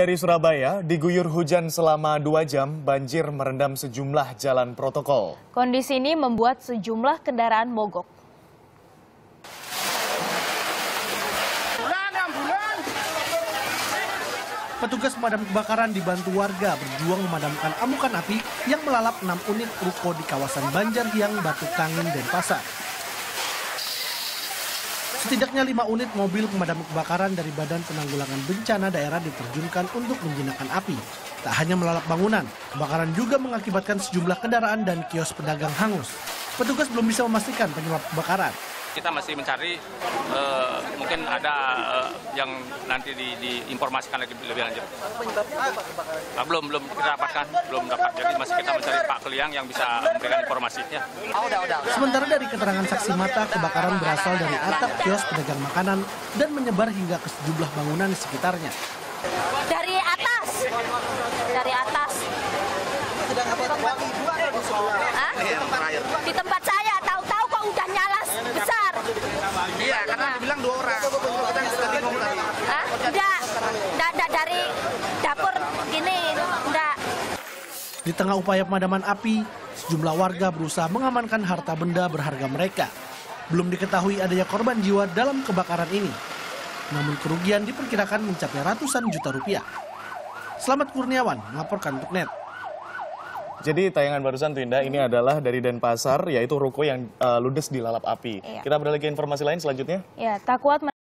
Dari Surabaya, diguyur hujan selama dua jam, banjir merendam sejumlah jalan protokol. Kondisi ini membuat sejumlah kendaraan mogok. Petugas pemadam kebakaran dibantu warga berjuang memadamkan amukan api yang melalap 6 unit ruko di kawasan Banjarhiang, Batu Kangin, Denpasar. Setidaknya lima unit mobil pemadam kebakaran dari Badan Penanggulangan Bencana Daerah diterjunkan untuk menjinakkan api. Tak hanya melalap bangunan, kebakaran juga mengakibatkan sejumlah kendaraan dan kios pedagang hangus. Petugas belum bisa memastikan penyebab kebakaran. Kita masih mencari eh, mungkin ada eh, yang nanti di, diinformasikan lagi lebih lanjut. Ah, belum belum kita dapatkan, belum dapat. Jadi masih kita mencari Pak Keliang yang bisa memberikan informasinya. Sementara dari keterangan saksi mata, kebakaran berasal dari atap kios pedagang makanan dan menyebar hingga ke sejumlah bangunan di sekitarnya. dari atas dari atas Hah? di tempat saya tahu-tahu Iya, karena dibilang dua orang. Kita tadi ngomong tadi. Hah? enggak enggak, enggak dari dapur gini enggak Di tengah upaya pemadaman api, sejumlah warga berusaha mengamankan harta benda berharga mereka. Belum diketahui adanya korban jiwa dalam kebakaran ini. Namun kerugian diperkirakan mencapai ratusan juta rupiah. Selamat Kurniawan melaporkan untuk NET. Jadi tayangan barusan tuh Indah, ini adalah dari Denpasar, yaitu ruko yang eh, ludes dilalap api. Iya. Kita beralih ke informasi lain selanjutnya. Ya, tak kuat